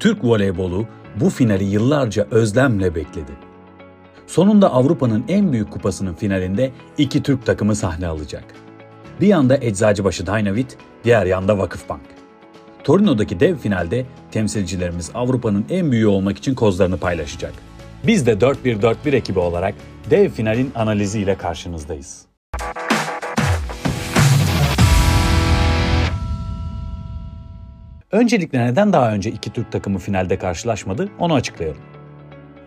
Türk voleybolu bu finali yıllarca özlemle bekledi. Sonunda Avrupa'nın en büyük kupasının finalinde iki Türk takımı sahne alacak. Bir yanda Eczacıbaşı Dynavit, diğer yanda Vakıfbank. Torino'daki dev finalde temsilcilerimiz Avrupa'nın en büyüğü olmak için kozlarını paylaşacak. Biz de 4-1-4-1 ekibi olarak dev finalin analiziyle karşınızdayız. Öncelikle neden daha önce iki Türk takımı finalde karşılaşmadı onu açıklayalım.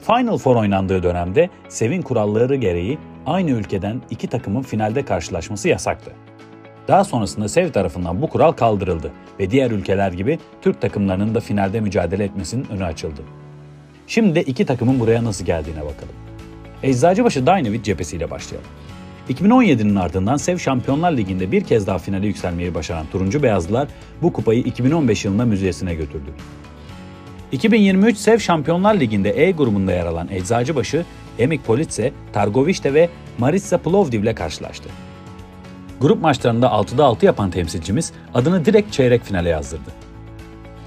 Final Four oynandığı dönemde Sevin kuralları gereği aynı ülkeden iki takımın finalde karşılaşması yasaktı. Daha sonrasında SEV tarafından bu kural kaldırıldı ve diğer ülkeler gibi Türk takımlarının da finalde mücadele etmesinin önü açıldı. Şimdi de iki takımın buraya nasıl geldiğine bakalım. Eczacıbaşı Dynavit cephesiyle başlayalım. 2017'nin ardından SEV Şampiyonlar Ligi'nde bir kez daha finale yükselmeyi başaran Turuncu Beyazlılar bu kupayı 2015 yılında müzesine götürdü. 2023 SEV Şampiyonlar Ligi'nde E grubunda yer alan Eczacıbaşı, Emik Politse, Targovişte ve Maritsa Plovdiv ile karşılaştı. Grup maçlarında 6'da 6 yapan temsilcimiz adını direkt çeyrek finale yazdırdı.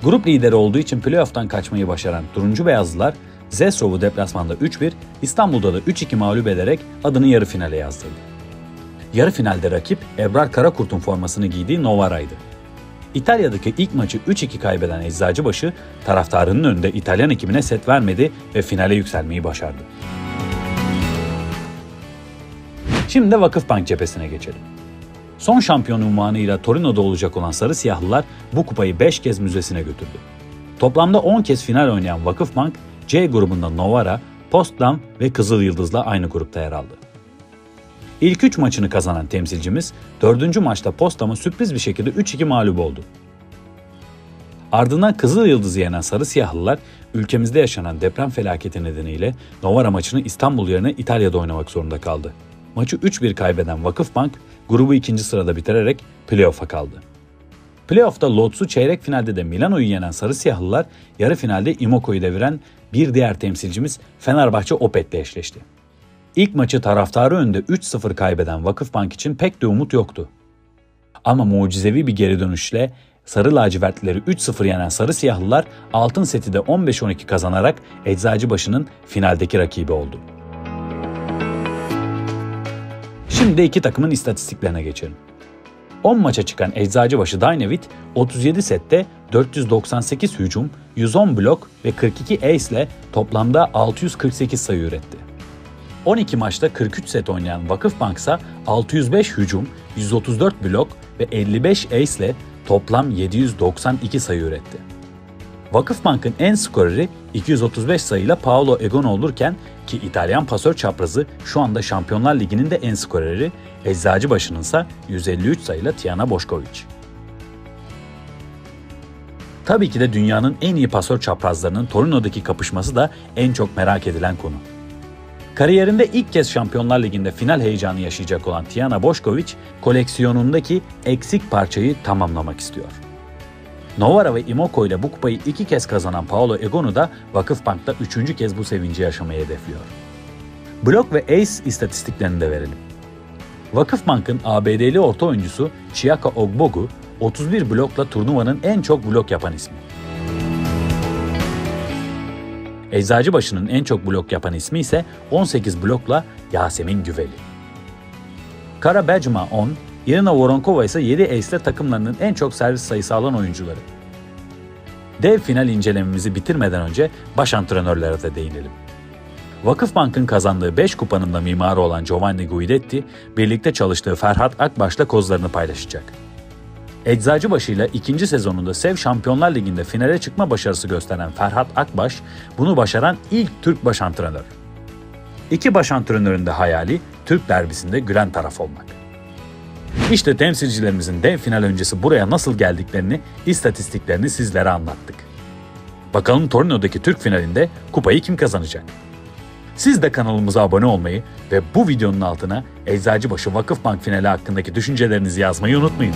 Grup lideri olduğu için playoff'tan kaçmayı başaran Turuncu Beyazlılar, Zesrov'u deplasmanda 3-1, İstanbul'da da 3-2 mağlup ederek adını yarı finale yazdırdı. Yarı finalde rakip Ebrar Karakurt'un formasını giydiği Novara'ydı. İtalya'daki ilk maçı 3-2 kaybeden Eczacıbaşı, taraftarının önünde İtalyan ekibine set vermedi ve finale yükselmeyi başardı. Şimdi de Vakıfbank cephesine geçelim. Son şampiyon unvanıyla Torino'da olacak olan Sarı Siyahlılar bu kupayı 5 kez müzesine götürdü. Toplamda 10 kez final oynayan Vakıfbank, C grubunda Novara, Postlam ve Kızıl Yıldız'la aynı grupta yer aldı. İlk 3 maçını kazanan temsilcimiz 4. maçta Postlam'a sürpriz bir şekilde 3-2 mağlup oldu. Ardından Kızıl Yıldız'ı yenen Sarı Siyahlılar ülkemizde yaşanan deprem felaketi nedeniyle Novara maçını İstanbul yerine İtalya'da oynamak zorunda kaldı. Maçı 3-1 kaybeden Vakıfbank grubu ikinci sırada bitirerek playoff'a kaldı. Playoff'ta Lotus'u çeyrek finalde de Milano'yu yenen Sarı Siyahlılar yarı finalde Imoko'yu deviren bir diğer temsilcimiz Fenerbahçe Opet'le eşleşti. İlk maçı taraftarı önünde 3-0 kaybeden Vakıfbank için pek de umut yoktu. Ama mucizevi bir geri dönüşle Sarı lacivertlileri 3-0 yenen Sarı Siyahlılar altın seti de 15-12 kazanarak Eczacıbaşı'nın finaldeki rakibi oldu. Şimdi de iki takımın istatistiklerine geçelim. 10 maça çıkan Eczacıbaşı Dynavit 37 sette 498 hücum, 110 blok ve 42 ace ile toplamda 648 sayı üretti. 12 maçta 43 set oynayan Vakıfbank ise 605 hücum, 134 blok ve 55 ace ile toplam 792 sayı üretti. Vakıfbank'ın en skoreri 235 sayıyla Paolo Egono olurken ki İtalyan pasör çaprazı şu anda Şampiyonlar Ligi'nin de en skoreri, Eczacıbaşı'nın ise 153 sayıyla Tiana Boşkovic. Tabii ki de dünyanın en iyi pasör çaprazlarının Torino'daki kapışması da en çok merak edilen konu. Kariyerinde ilk kez Şampiyonlar Ligi'nde final heyecanı yaşayacak olan Tiana Boşkovic, koleksiyonundaki eksik parçayı tamamlamak istiyor. Novara ve Imoko ile bu kupayı iki kez kazanan Paolo Egonu da Vakıfbank'ta üçüncü kez bu sevinci yaşamayı hedefliyor. Blok ve ace istatistiklerini de verelim. Vakıfbank'ın ABD'li orta oyuncusu Chiaka Ogbogu 31 blokla turnuvanın en çok blok yapan ismi. Eczacıbaşı'nın en çok blok yapan ismi ise 18 blokla Yasemin Güveli. Kara Bejma 10, Irina Voronkova ise 7 ace takımlarının en çok servis sayısı alan oyuncuları. Dev final incelememizi bitirmeden önce baş antrenörlere de değinelim. Vakıfbank'ın kazandığı 5 kupanın da mimarı olan Giovanni Guidetti, birlikte çalıştığı Ferhat Akbaş'la kozlarını paylaşacak. Eczacıbaşı ile ikinci sezonunda SEV Şampiyonlar Ligi'nde finale çıkma başarısı gösteren Ferhat Akbaş, bunu başaran ilk Türk baş antrenör. İki baş antrenörün de hayali Türk derbisinde gülen taraf olmak. İşte temsilcilerimizin dev final öncesi buraya nasıl geldiklerini, istatistiklerini sizlere anlattık. Bakalım Torino'daki Türk finalinde kupayı kim kazanacak? Siz de kanalımıza abone olmayı ve bu videonun altına Eczacıbaşı Vakıfbank finali hakkındaki düşüncelerinizi yazmayı unutmayın.